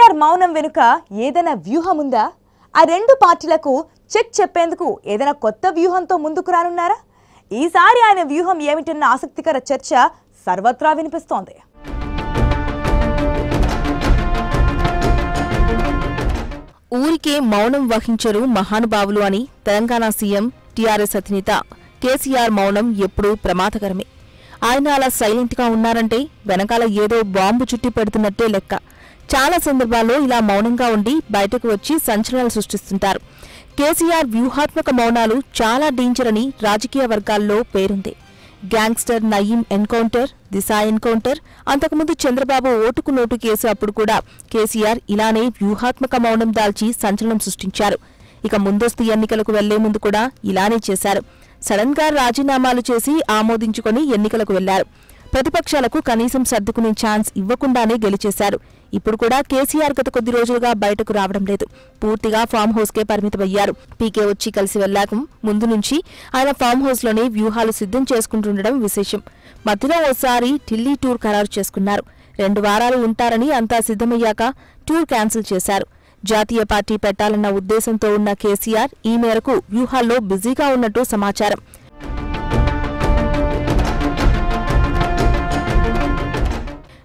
కేసీఆర్ మౌనం వెనుక ఏదైనా వ్యూహం ఉందా ఆ రెండు పార్టీలకు చెక్ చెప్పేందుకు ఏదైనా కొత్త వ్యూహంతో ముందుకు రానున్నారా? ఈసారి ఆయన వ్యూహం ఏమిటన్న ఆసక్తికర చర్చ సర్వత్రా వినిపిస్తోంది. ఊరికే మౌనం వహించరు మహానుభావులు అని తెలంగాణ సీఎం టీఆర్ఎస్ అధినేత కేసీఆర్ మౌనం ఎప్పుడూ ప్రమాదకరమే. ఆయన అలా సైలెంట్గా ఉన్నారంటే వెనకాల ఏదో బాంబు చుట్టి పెడుతున్నట్టే లెక్క. చాలా సందర్భాల్లో ఇలా మౌనంగా ఉండి బయటకు వచ్చి సంచలనాలు సృష్టిస్తుంటారు. కేసీఆర్ వ్యూహాత్మక మౌనాలు చాలా డేంజర్ అని రాజకీయ వర్గాల్లో పేరుంది. Gangster Nayeem encounter Disha encounter అంతకుముందు చంద్రబాబు ఓటుకు నోటు కేసు అప్పుడు కూడా కేసీఆర్ ఇలానే వ్యూహాత్మక మౌనం దాల్చి సంచలనం సృష్టించారు. ఇక ముందస్తు ఎన్నికలకు వెళ్ళే ముందు కూడా ఇలానే చేశారు. సడన్గా రాజీనామాలు చేసి ఆమోదించుకొని ఎన్నికలకు వెళ్ళారు. ప్రతిపక్షాలకు కనీసం సర్దుకునే ఛాన్స్ ఇవ్వకుండానే గెలిచేశారు. ఇప్పుడు కూడా కేసీఆర్ గత కొద్ది రోజులుగా బయటకు రావడం లేదు. పూర్తిగా ఫామ్ హౌస్ కే పరిమితమయ్యారు. పీకే వచ్చి కలిసి వెళ్ళాక ముందు నుంచి ఆయన ఫామ్ హౌస్లోనే వ్యూహాలు సిద్ధం చేసుకుంటుండడం విశేషం. మధ్యలో ఓసారి ఢిల్లీ టూర్ ఖరారు చేసుకున్నారు. రెండు వారాలు ఉంటారని అంతా సిద్ధమయ్యాక టూర్ క్యాన్సిల్ చేశారు. జాతీయ పార్టీ పెట్టాలన్న ఉద్దేశంతో ఉన్న కేసీఆర్ ఈ మేరకు వ్యూహాల్లో బిజీగా ఉన్నట్టు సమాచారం.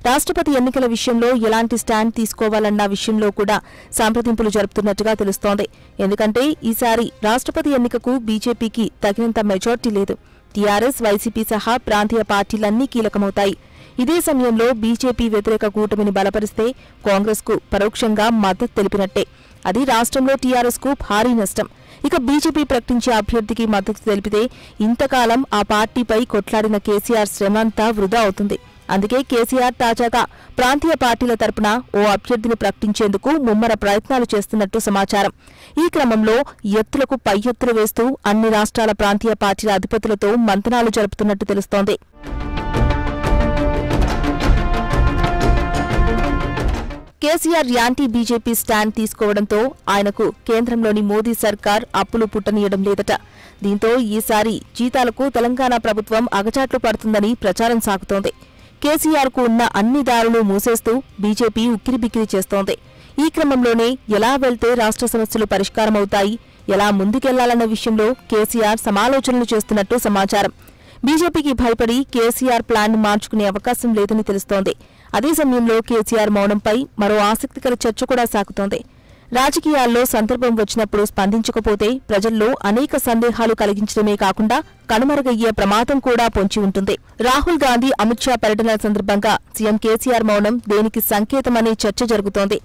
రాష్ట్రపతి ఎన్నికల విషయంలో ఎలాంటి స్టాండ్ తీసుకోవాలన్న విషయంలో కూడా సంప్రదింపులు జరుపుతున్నట్టుగా తెలుస్తోంది. ఎందుకంటే ఈసారి రాష్ట్రపతి ఎన్నికకు బీజేపీకి తగినంత మెజార్టీ లేదు. టీఆర్ఎస్ వైసీపీ సహా ప్రాంతీయ పార్టీలన్నీ కీలకమవుతాయి. ఇదే సమయంలో బీజేపీ వ్యతిరేక కూటమిని బలపరిస్తే కాంగ్రెస్కు పరోక్షంగా మద్దతు తెలిపినట్టే. అది రాష్ట్రంలో టీఆర్ఎస్కు భారీ నష్టం. ఇక బీజేపీ ప్రకటించే అభ్యర్థికి మద్దతు తెలిపితే ఇంతకాలం ఆ పార్టీపై కొట్లాడిన కేసీఆర్ శ్రమంతా వృధా అవుతుంది. అందుకే కేసీఆర్ తాజాగా ప్రాంతీయ పార్టీల తరపున ఓ అభ్యర్థిని ప్రకటించేందుకు ముమ్మర ప్రయత్నాలు చేస్తున్నట్టు సమాచారం. ఈ క్రమంలో ఎత్తులకు పై ఎత్తులు వేస్తూ అన్ని రాష్ట్రాల ప్రాంతీయ పార్టీల అధిపతులతో మంతనాలు జరుపుతున్నట్టు తెలుస్తోంది. కేసీఆర్ యాంటీ బీజేపీ స్టాండ్ తీసుకోవడంతో ఆయనకు కేంద్రంలోని మోదీ సర్కార్ అప్పులు పుట్టనీయడం లేదట. దీంతో ఈసారి జీతాలకు తెలంగాణ ప్రభుత్వం అగచాట్లు పడుతుందని ప్రచారం సాగుతోంది. కేసీఆర్కు ఉన్న అన్ని దారులు మూసేస్తూ బీజేపీ ఉక్కిరిబిక్కిరి చేస్తోంది. ఈ క్రమంలోనే ఎలా వెళ్తే రాష్ట్ర సమస్యలు పరిష్కారమవుతాయి ఎలా ముందుకెళ్ళాలన్న విషయంలో కేసీఆర్ సమాలోచనలు చేస్తున్నట్టు సమాచారం. బీజేపీకి భయపడి కేసీఆర్ ప్లాన్ మార్చుకునే అవకాశం లేదని తెలుస్తోంది. అదే సమయంలో కేసీఆర్ మౌనంపై మరో ఆసక్తికర చర్చ కూడా సాగుతోంది. రాజకీయాల్లో సందర్భం వచ్చినప్పుడు స్పందించకపోతే ప్రజల్లో అనేక సందేహాలు కలిగించడమే కాకుండా కనుమరుగయ్యే ప్రమాదం కూడా పొంచి ఉంటుంది. రాహుల్ గాంధీ అమిత్ షా పర్యటన సందర్భంగా సీఎం కేసీఆర్ మౌనం దేనికి సంకేతమనే చర్చ జరుగుతోంది.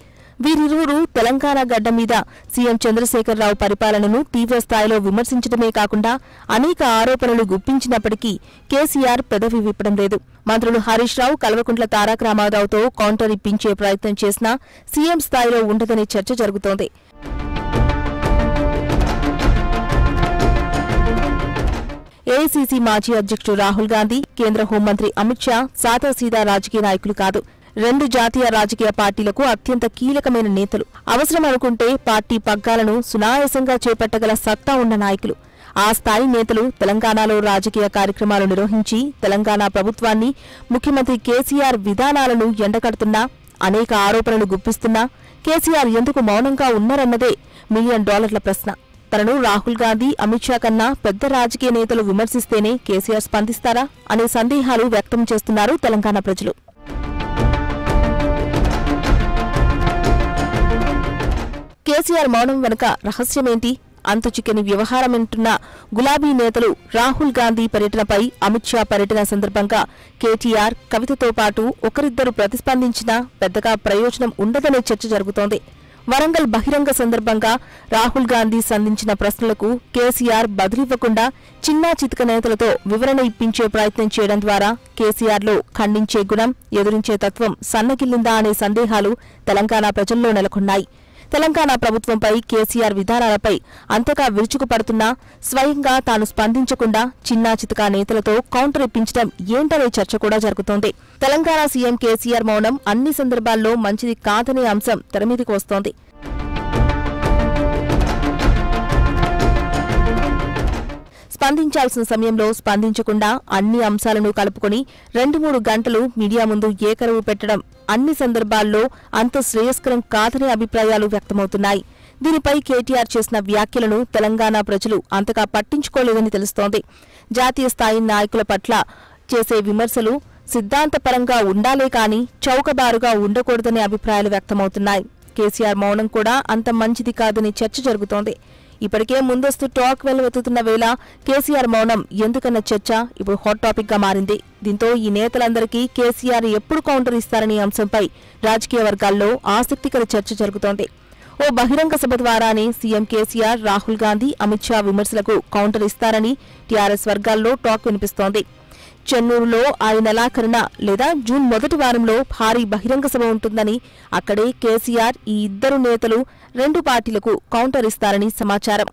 వీరిరువురు తెలంగాణ గడ్డ మీద సీఎం చంద్రశేఖరరావు పరిపాలనను తీవ్రస్థాయిలో విమర్శించడమే కాకుండా అనేక ఆరోపణలు గుప్పించినప్పటికీ కేసీఆర్ పెదవి విప్పడం లేదు. మంత్రులు హరీష్ రావు కల్వకుంట్ల తారక రామారావుతో కౌంటర్ ఇప్పించే ప్రయత్నం చేసినా సీఎం స్థాయిలో ఉండదనే చర్చ జరుగుతోంది. ఏఐసీసీ మాజీ అధ్యక్షుడు రాహుల్ గాంధీ కేంద్ర హోంమంత్రి అమిత్ షా సాదాసీదా రాజకీయ నాయకులు కాదు. రెండు జాతీయ రాజకీయ పార్టీలకు అత్యంత కీలకమైన నేతలు. అవసరం అనుకుంటే పార్టీ పగ్గాలను సునాయాసంగా చేపట్టగల సత్తా ఉన్న నాయకులు. ఆ స్థాయి నేతలు తెలంగాణలో రాజకీయ కార్యక్రమాలు నిర్వహించి తెలంగాణ ప్రభుత్వాన్ని ముఖ్యమంత్రి కేసీఆర్ విధానాలను ఎండకడుతున్నా అనేక ఆరోపణలు గుప్పిస్తున్నా కేసీఆర్ ఎందుకు మౌనంగా ఉన్నారన్నదే మిలియన్ డాలర్ల ప్రశ్న. తనను రాహుల్ గాంధీ అమిత్ షా కన్నా పెద్ద రాజకీయ నేతలు విమర్శిస్తేనే కేసీఆర్ స్పందిస్తారా అనే సందేహాలు వ్యక్తం చేస్తున్నారు తెలంగాణ ప్రజలు. కేసీఆర్ మౌనం వెనుక రహస్యమేంటి? అంతు చిక్కని వ్యవహారమంటున్న గులాబీ నేతలు రాహుల్ గాంధీ పర్యటనపై అమిత్ షా పర్యటన సందర్భంగా కేటీఆర్ కవితతో పాటు ఒకరిద్దరు ప్రతిస్పందించినా పెద్దగా ప్రయోజనం ఉండదనే చర్చ జరుగుతోంది. వరంగల్ బహిరంగ సందర్భంగా రాహుల్ గాంధీ సంధించిన ప్రశ్నలకు కేసీఆర్ బదులివ్వకుండా చిన్నా చితక నేతలతో వివరణ ఇప్పించే ప్రయత్నం చేయడం ద్వారా కేసీఆర్లో ఖండించే గుణం ఎదురించే తత్వం సన్నగిల్లిందా అనే సందేహాలు తెలంగాణ ప్రజల్లో నెలకొన్నాయి. తెలంగాణ ప్రభుత్వంపై కేసీఆర్ విధానాలపై అంతగా విరుచుకుపడుతున్నా స్వయంగా తాను స్పందించకుండా చిన్నా చితకా నేతలతో కౌంటర్ ఇప్పించడం ఏంటనే చర్చ కూడా జరుగుతోంది. తెలంగాణ సీఎం కేసీఆర్ మౌనం అన్ని సందర్భాల్లో మంచిది కాదనే అంశం తెరమీదికి వస్తోంది. స్పందించాల్సిన సమయంలో స్పందించకుండా అన్ని అంశాలను కలుపుకొని రెండు మూడు గంటలు మీడియా ముందు ఏకరువు పెట్టడం అన్ని సందర్భాల్లో అంత శ్రేయస్కరం కాదనే అభిప్రాయాలు వ్యక్తమవుతున్నాయి. దీనిపై కేటీఆర్ చేసిన వ్యాఖ్యలను తెలంగాణ ప్రజలు అంతగా పట్టించుకోలేదని తెలుస్తోంది. జాతీయ స్థాయి నాయకుల పట్ల చేసే విమర్శలు సిద్ధాంతపరంగా ఉండాలే కాని చౌకబారుగా ఉండకూడదనే అభిప్రాయాలు వ్యక్తమవుతున్నాయి. కేసీఆర్ మౌనం కూడా అంత మంచిది కాదని చర్చ జరుగుతోంది. ఇప్పటికే ముందస్తు టాక్ వెలువెత్తుతున్న వేళ కేసీఆర్ మౌనం ఎందుకన్న చర్చ? ఇప్పుడు హాట్ టాపిక్గా మారింది. దీంతో ఈ నేతలందరికీ కేసీఆర్ ఎప్పుడు కౌంటర్ ఇస్తారనే అంశంపై రాజకీయ వర్గాల్లో ఆసక్తికర చర్చ జరుగుతోంది. ఓ బహిరంగ సభ ద్వారానే సీఎం కేసీఆర్ రాహుల్ గాంధీ అమిత్ షా విమర్శలకు కౌంటర్ ఇస్తారని టీఆర్ఎస్ వర్గాల్లో టాక్ వినిపిస్తోంది. చెన్నూరులో ఆయన నెలాఖరున లేదా జూన్ మొదటి వారంలో భారీ బహిరంగ సభ ఉంటుందని అక్కడే కేసీఆర్ ఈ ఇద్దరు నేతలు రెండు పార్టీలకు కౌంటర్ ఇస్తారని సమాచారం.